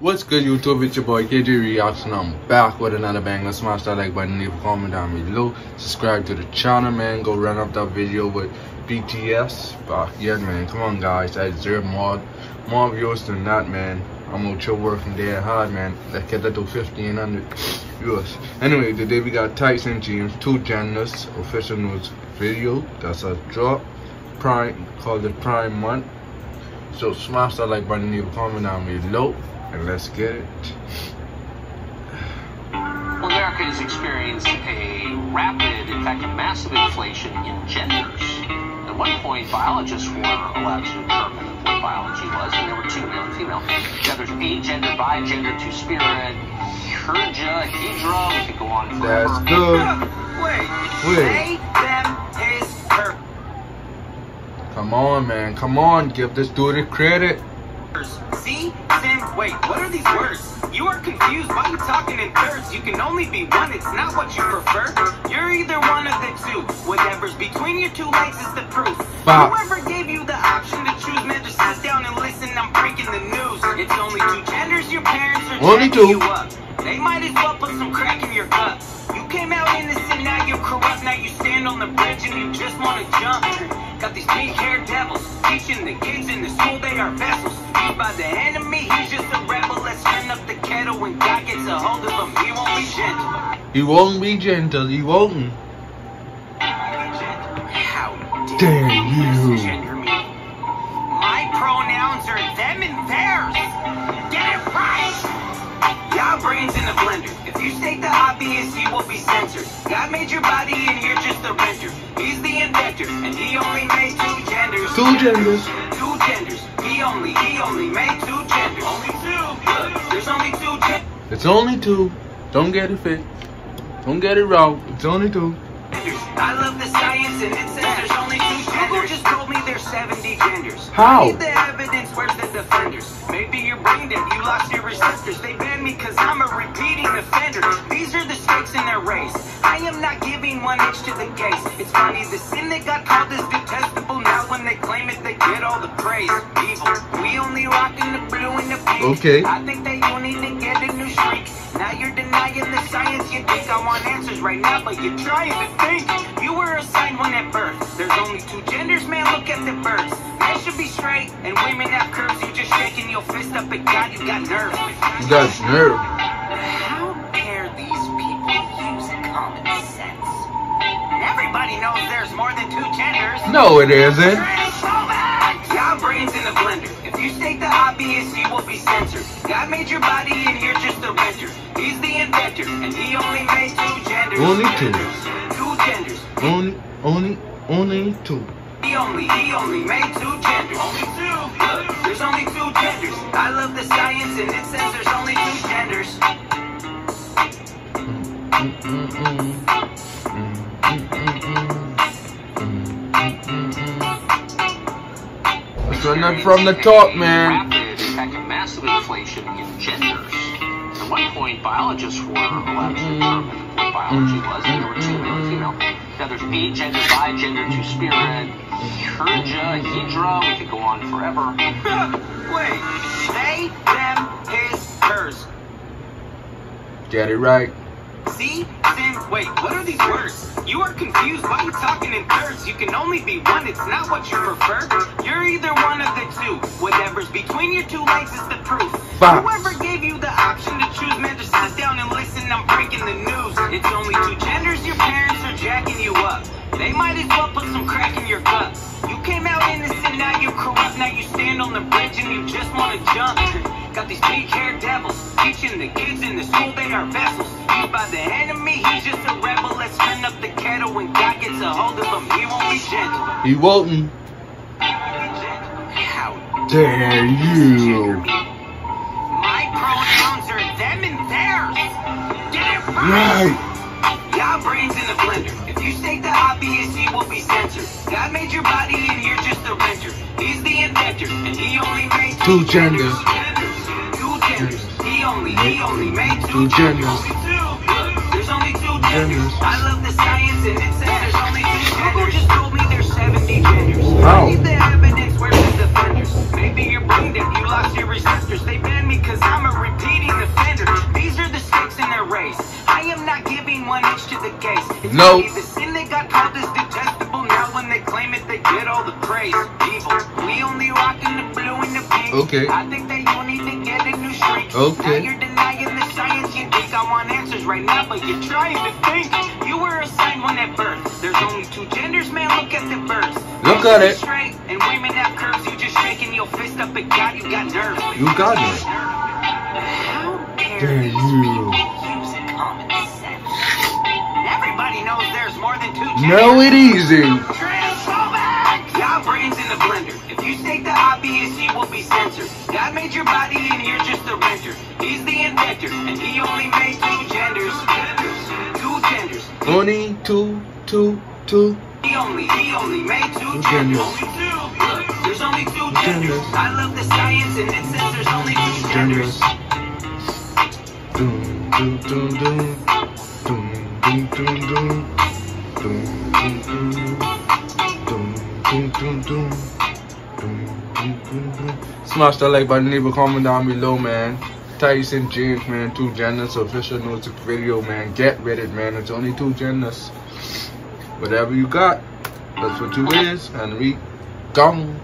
What's good YouTube? It's your boy KJ Reaction. I'm back with another banger. Smash that like button, leave a comment down below. Subscribe to the channel, man. Go run up that video with BTS. But yeah, man, come on, guys. I deserve more, more views than that, man. I'm gonna chill working there hard, man. Let's get that to 1500 viewers. Anyway, today we got Tyson James, two genders, official news video. That's a drop. Prime, called the Prime Month. So smash that like button, leave a comment down below and let's get it. Well, America has experienced a rapid, in fact, a massive inflation in genders. At one point, biologists were allowed to determine what biology was, and there were two, male and female. Now there's agender, bigender, two spirit, hijra, hydra. We could go on forever. That's good. Wait. Wait. They, them, his, her. Come on, man. Come on. Give this dude a credit. See? Sam, wait, what are these words? You are confused. Why are you talking in thirds? You can only be one. It's not what you prefer. You're either one of the two. Whatever's between your two legs is the proof. Wow. Whoever gave you the option to choose, man, just sit down and listen. I'm breaking the news. It's only two genders. Your parents are Only two. you up. Out now you're corrupt. Now you stand on the bridge and you just want to jump. Got these pink-haired devils teaching the kids in the school they are vessels. Used by the enemy, he's just a rebel. Let's turn up the kettle when God gets a hold of him. He won't be gentle. He won't be gentle. He won't. How Dare you you. State the will be censored. God made your body and you're just a renter. He's the inventor, and he only made two genders. Two genders. Two genders. He only, he only made two genders. Only two. Look, there's only two genders. It's only two. Don't get it fit. Don't get it wrong. It's only two. I love the science and it says there's only two genders. Google just told me there's 70 genders. How? Need the where's the defenders? Maybe you're brain dead, you lost your receptors. They banned me cause I'm a repeating offender. These are the stakes in their race. I am not giving one inch to the case. It's funny, the sin that got called is detestable. Now when they claim it, they get all the praise. Evil. We only rock in the blue and the pink. Okay. I think that you need to get a new streak. Now you're denying the science. You think I want answers right now, but you're trying to think. You were assigned one at birth. There's only two genders, man. Look at the birds. Men should be straight, and your fist up at God. You got nerve. You got nerve. How dare these people use common sense? Everybody knows there's more than two genders. No, it isn't. Y'all brains in the blender. If you state the obvious, you will be censored. God made your body and you're just a renter. He's the inventor, and he only made two genders. Only two. Two genders. Only, only, only two. He only, he only made two genders. Only two. Look, there's only two genders. I love the science, and it says there's only two genders. Let's from the top, man. Rapid, in fact, a massive inflation in genders. At one point, biologists were allowed to determine what biology was, and there were two, male and female. Now there's agender, two spirit, hijra, hydra. We could go on forever. Wait, they, them, his, hers. Get it right. See? Sam, wait, what are these words? You are confused. Why are you talking in thirds? You can only be one. It's not what you prefer. You're either one of the two. Whatever's between your two legs is the proof. Facts. Whoever gave you the option to choose, man, just sit down and listen. I'm breaking the news. It's only two might as well put some crack in your gut. You came out innocent, now you're corrupt. Now you stand on the bridge and you just want to jump. Got these pink-haired devils teaching the kids in the school they are vessels. Used by the enemy, he's just a rebel. Let's turn up the kettle when God gets a hold of him. He won't be gentle. He won't. How Dare you. My pronouns are them and theirs. Get it Right. Y'all brains in the blender you state the obvious, will be censored. God made your body and you're just a renter. He's the inventor, and he only made two, two genders. genders. Two genders. He only, he only made two, two genders. genders. There's only two genders. I love the science and it says there's only two genders. Google just told me there's 70 genders. Oh. How? Need the evidence, where's the defenders? Maybe you're brain dead, you lost your receptors. They banned me cause I'm a repeating offender. These are the stakes in their race. I am not giving one inch to the case. No they get all the praise. Evil. We only rockin' the blue and the pink. Okay. I think that you need to get a new streak. Okay. Now you're denying the science. You think I want answers right now, but you're trying to think. You were assigned one at birth. There's only two genders, man. Look at the birds. Look at it. Straight, and women have curves. You just shaking your fist up at God. You got nerves. You got me. How dare you. people use common he will be censored. God made your body and you're just a renter. He's the inventor, and he only made two genders. Two genders. Only two, two, two. He only, he only made two genders. genders. Only two. Look, there's only two genders. I love the science, and it says there's only two genders. Doom, doom, doom. Doom, doom, doom, doom. Doom, doom, doom, doom. Doom, doom, doom, doom. Smash that like button, leave a comment down below, man. Tyson James, man, two genders, official music video, man. Get with it, man. It's only two genders. Whatever you got, that's what you is, and we gone.